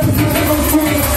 Deus, eu